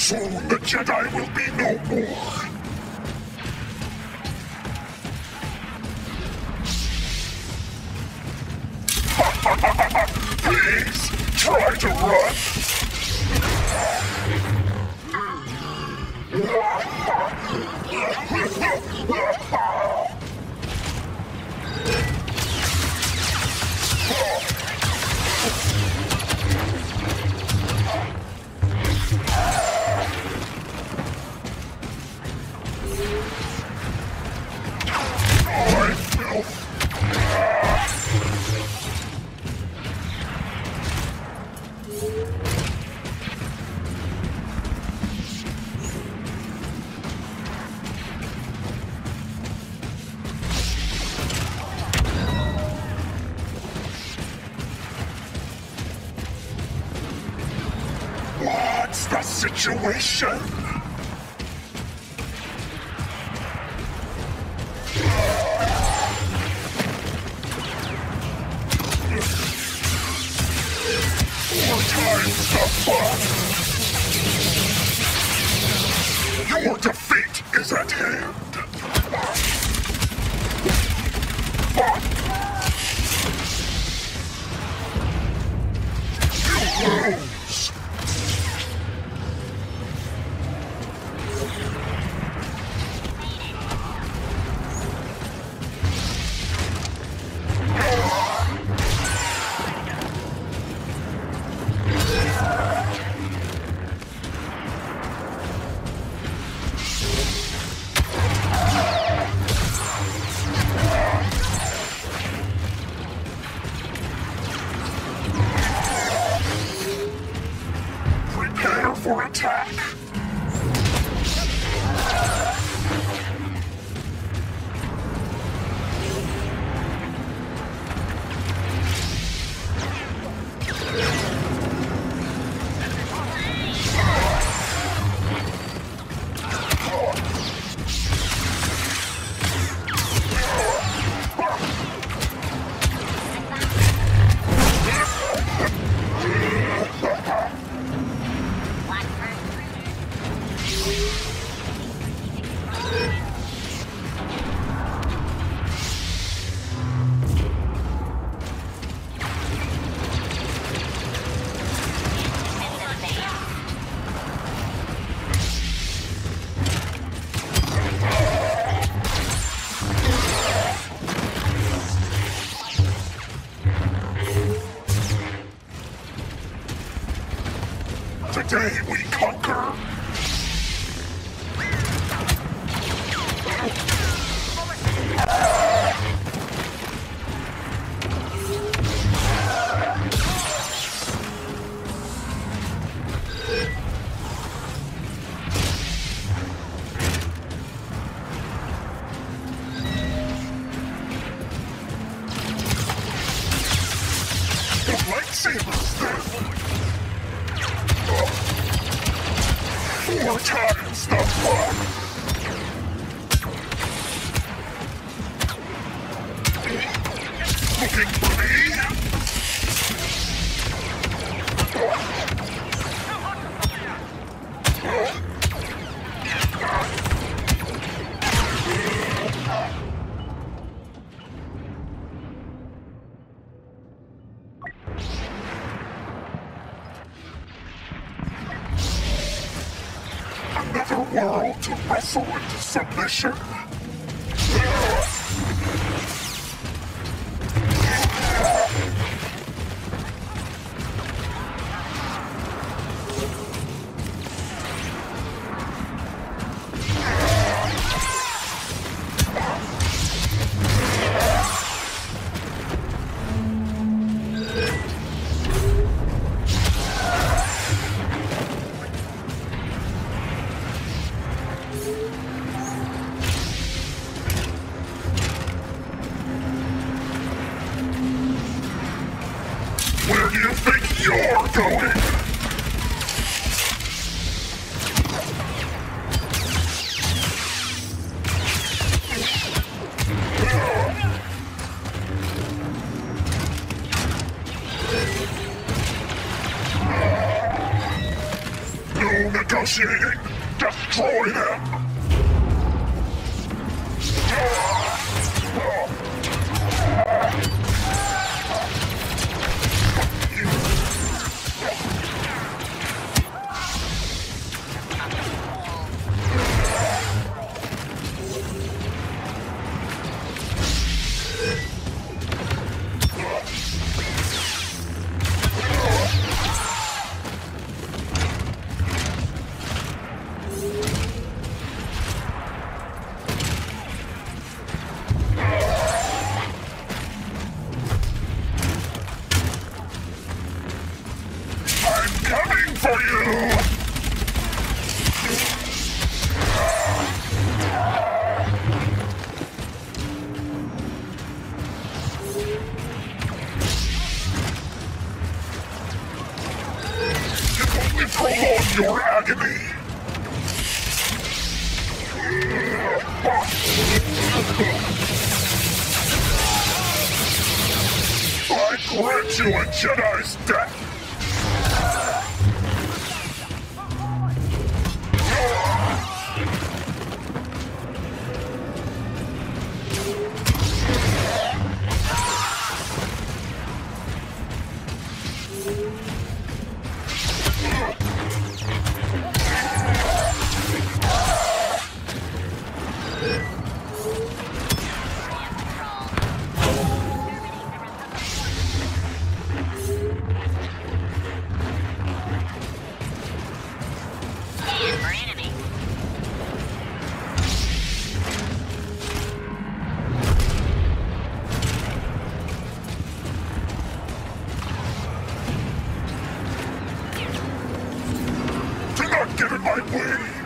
Soon the Jedi will be no more. Please, try to run. What's the situation? At hand! For attack! Today we conquer! Lightsabers Four times the fun! Looking World to wrestle into submission? Negotiating. Destroy them. Your agony! I grant you a Jedi's death! Get in my way!